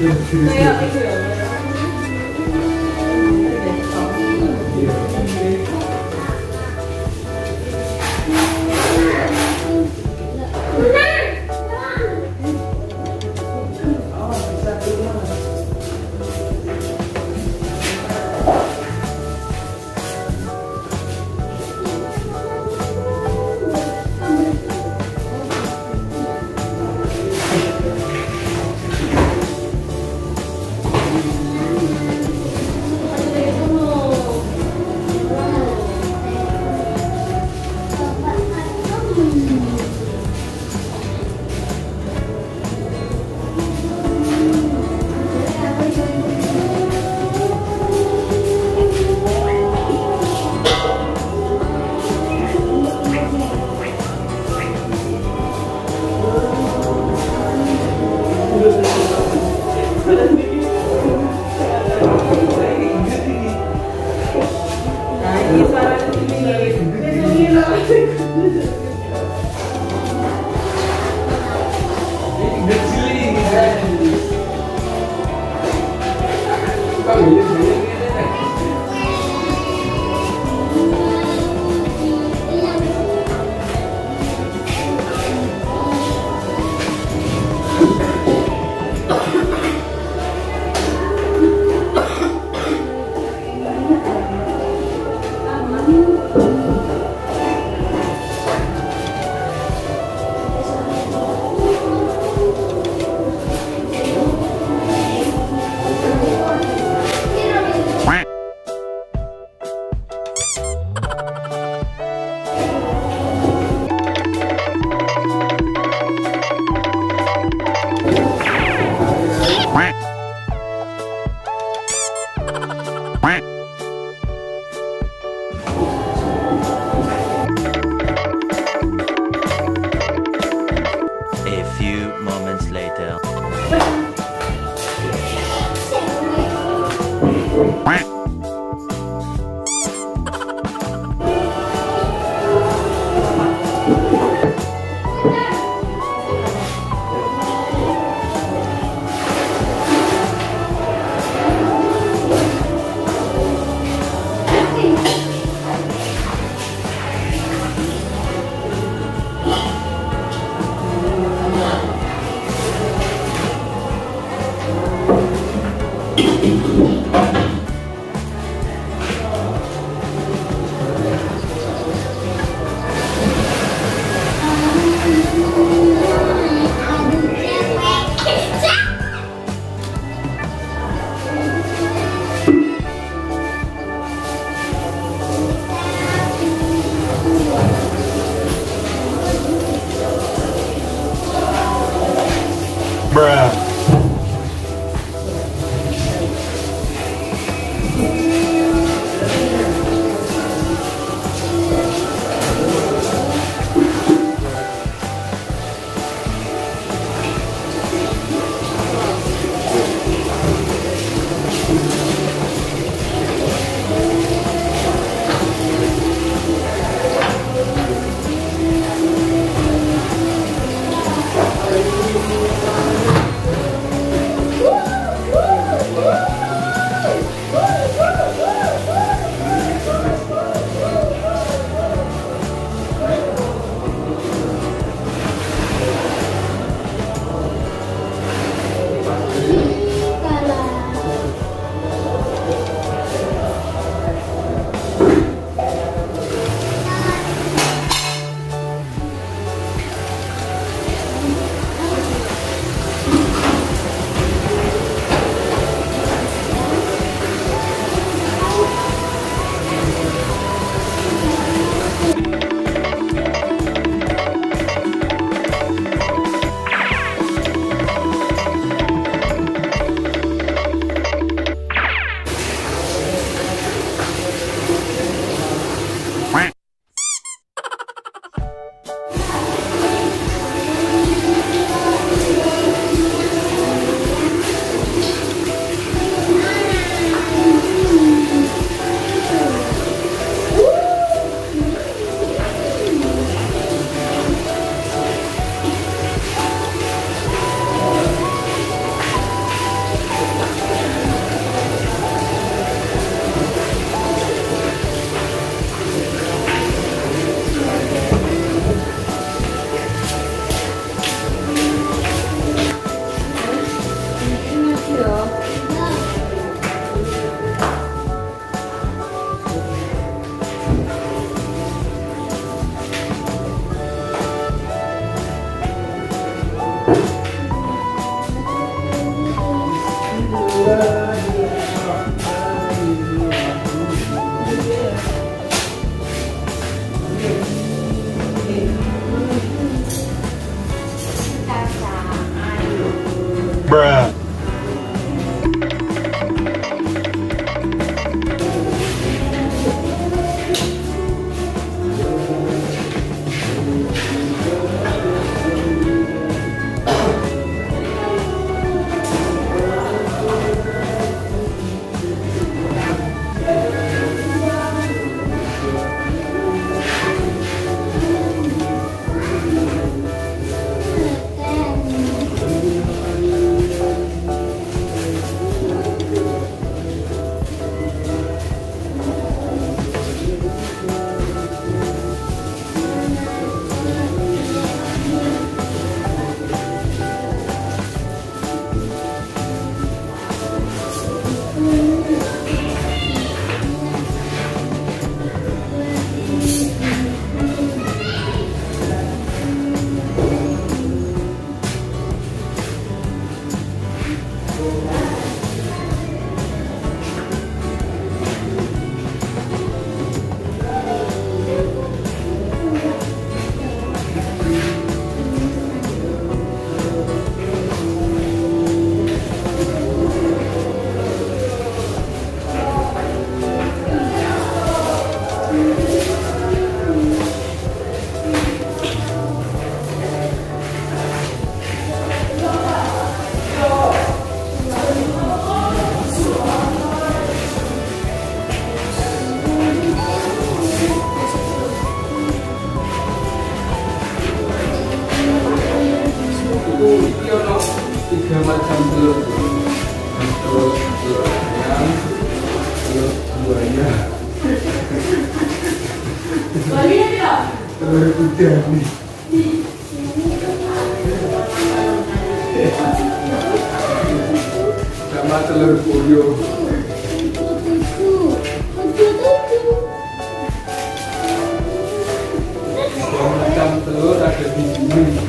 没有。que muy,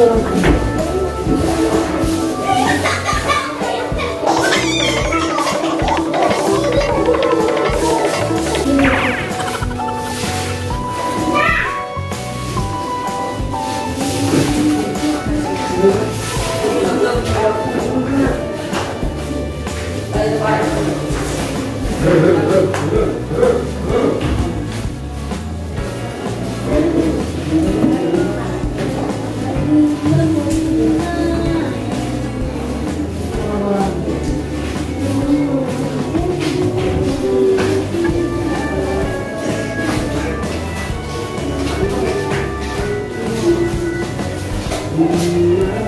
哦。Yeah.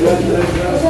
Gracias.